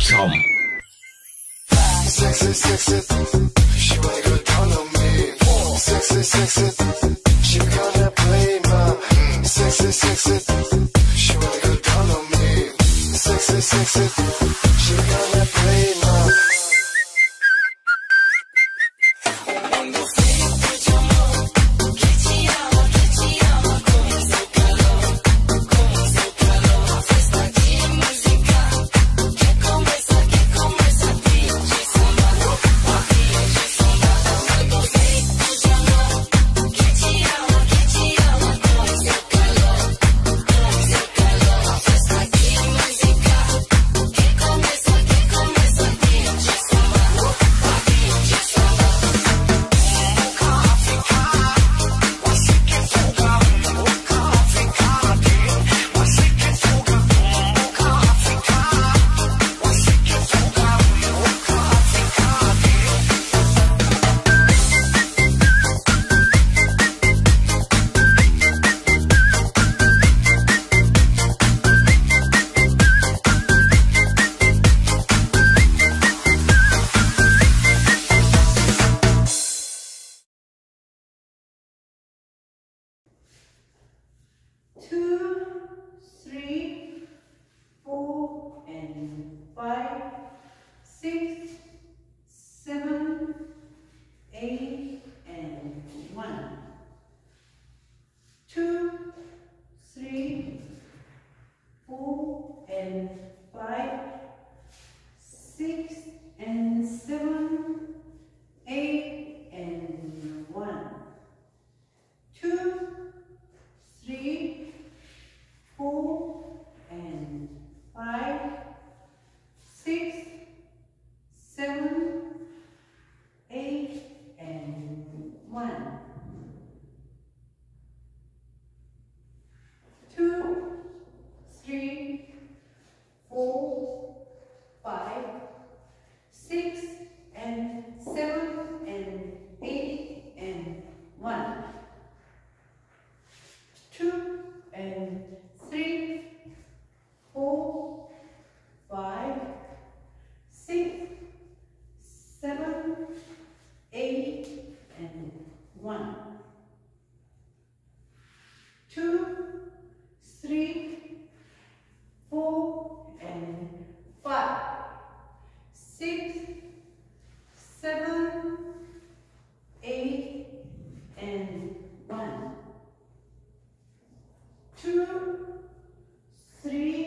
some. Sexy, sexy, she wanna go down on me. Sexy, sexy, she gonna play my. Sexy, sexy, she wanna go down on me. Sexy, sexy, she gonna play. Two, three, four, and five, six, seven, eight, and one. one, two, three, four, and five, six, seven, eight, and one, two, three,